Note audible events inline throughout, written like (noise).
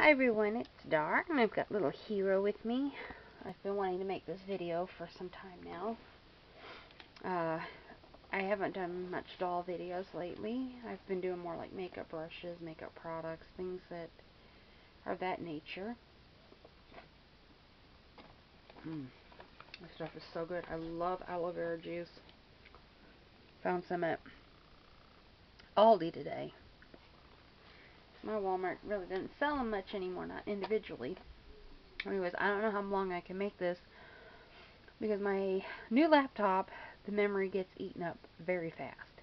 Hi everyone, it's Dar, and I've got little Hiro with me. I've been wanting to make this video for some time now. Uh, I haven't done much doll videos lately. I've been doing more like makeup brushes, makeup products, things that are that nature. Mm. This stuff is so good. I love aloe vera juice. Found some at Aldi today. My Walmart really doesn't sell them much anymore, not individually. Anyways, I don't know how long I can make this because my new laptop, the memory gets eaten up very fast.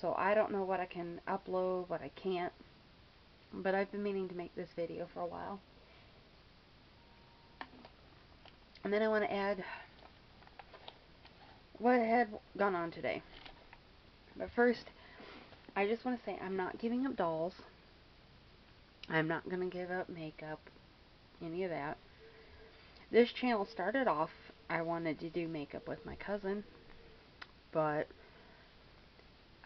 So I don't know what I can upload, what I can't. But I've been meaning to make this video for a while. And then I want to add what had gone on today. But first, I just want to say I'm not giving up dolls. I'm not going to give up makeup, any of that. This channel started off, I wanted to do makeup with my cousin, but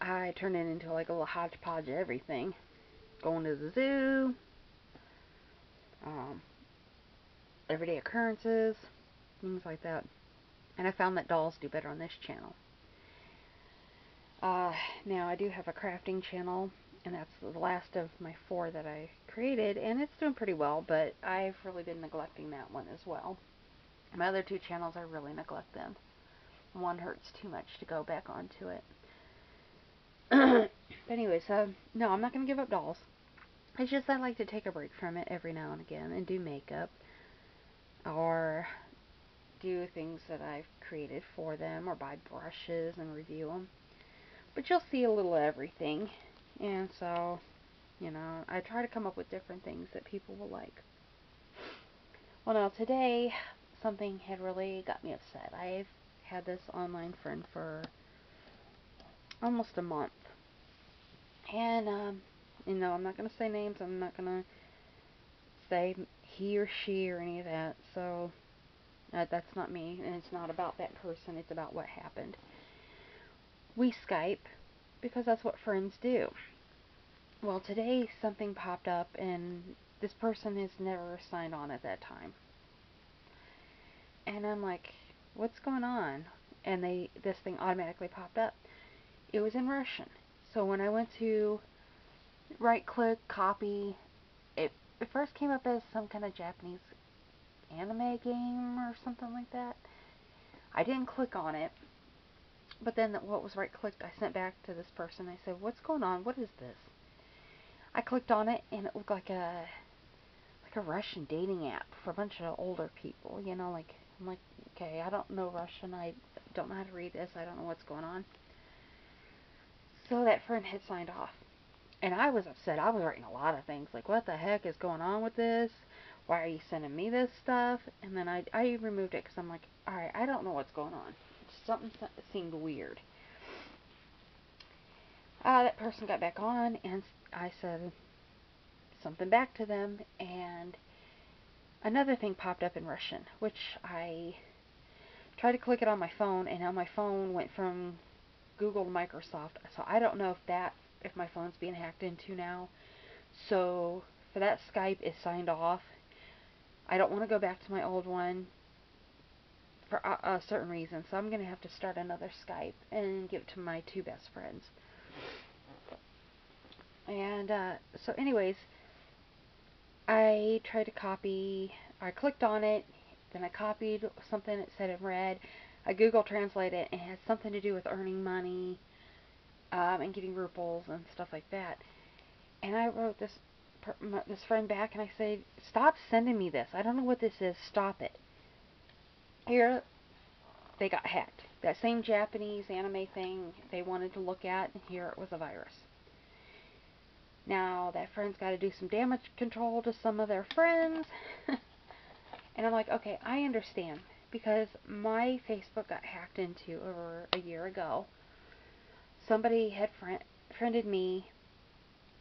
I turned it into like a little hodgepodge of everything. Going to the zoo, um, everyday occurrences, things like that. And I found that dolls do better on this channel. Uh, now, I do have a crafting channel and that's the last of my four that I created, and it's doing pretty well, but I've really been neglecting that one as well. My other two channels, I really neglect them. One hurts too much to go back onto it. (clears throat) but anyway, so, um, no, I'm not going to give up dolls. It's just I like to take a break from it every now and again and do makeup or do things that I've created for them or buy brushes and review them. But you'll see a little of everything. And so, you know, I try to come up with different things that people will like. Well, now today, something had really got me upset. I've had this online friend for almost a month. And, um, you know, I'm not going to say names. I'm not going to say he or she or any of that. So, uh, that's not me. And it's not about that person. It's about what happened. We Skype because that's what friends do. Well, today something popped up and this person has never signed on at that time. And I'm like, what's going on? And they this thing automatically popped up. It was in Russian. So when I went to right click, copy, it, it first came up as some kind of Japanese anime game or something like that. I didn't click on it but then what was right clicked, I sent back to this person. I said, "What's going on? What is this?" I clicked on it, and it looked like a like a Russian dating app for a bunch of older people. You know, like I'm like, okay, I don't know Russian. I don't know how to read this. I don't know what's going on. So that friend had signed off, and I was upset. I was writing a lot of things like, "What the heck is going on with this? Why are you sending me this stuff?" And then I I removed it because I'm like, all right, I don't know what's going on something seemed weird. Uh, that person got back on, and I said something back to them, and another thing popped up in Russian, which I tried to click it on my phone, and now my phone went from Google to Microsoft. So I don't know if that, if my phone's being hacked into now. So for that Skype is signed off. I don't want to go back to my old one for a, a certain reason. So I'm going to have to start another Skype and give it to my two best friends. And uh, so anyways, I tried to copy, I clicked on it, then I copied something that said in red. I Google translated it and it has something to do with earning money um, and getting rubles and stuff like that. And I wrote this this friend back and I said, stop sending me this. I don't know what this is. Stop it here they got hacked. That same Japanese anime thing they wanted to look at, and here it was a virus. Now, that friend's got to do some damage control to some of their friends. (laughs) and I'm like, okay, I understand. Because my Facebook got hacked into over a year ago. Somebody had friend friended me,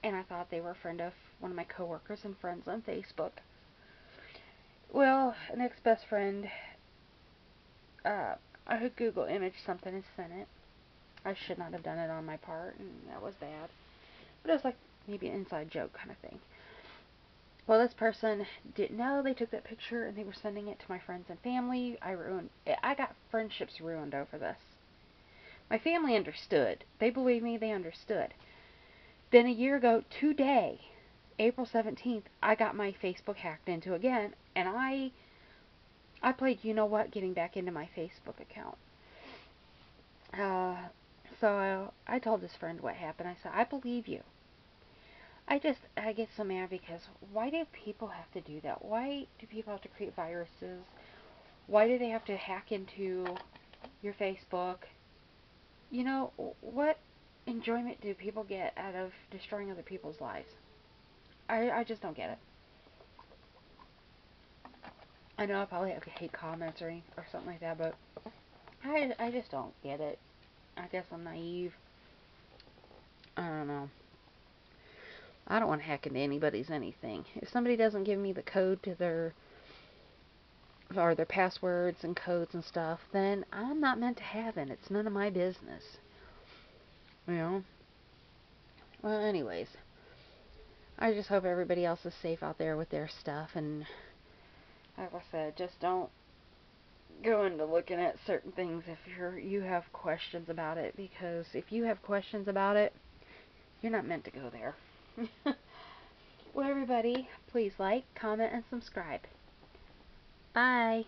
and I thought they were a friend of one of my coworkers and friends on Facebook. Well, next best friend uh, I had Google image something and sent it. I should not have done it on my part, and that was bad. But it was like maybe an inside joke kind of thing. well, this person didn't know they took that picture and they were sending it to my friends and family. I ruined. I got friendships ruined over this. My family understood. They believed me. They understood. Then a year ago today, April 17th, I got my Facebook hacked into again, and I I played you know what getting back into my Facebook account. Uh, so I, I told this friend what happened. I said, I believe you. I just I get so mad because why do people have to do that? Why do people have to create viruses? Why do they have to hack into your Facebook? You know, what enjoyment do people get out of destroying other people's lives? I I just don't get it. I know I probably have hate comments or or something like that, but I I just don't get it. I guess I'm naive. I don't know. I don't want to hack into anybody's anything. If somebody doesn't give me the code to their or their passwords and codes and stuff, then I'm not meant to have it. It's none of my business. You know? Well, anyways. I just hope everybody else is safe out there with their stuff and like I said, just don't go into looking at certain things if you're you have questions about it because if you have questions about it, you're not meant to go there. (laughs) well, everybody, please like, comment, and subscribe. Bye.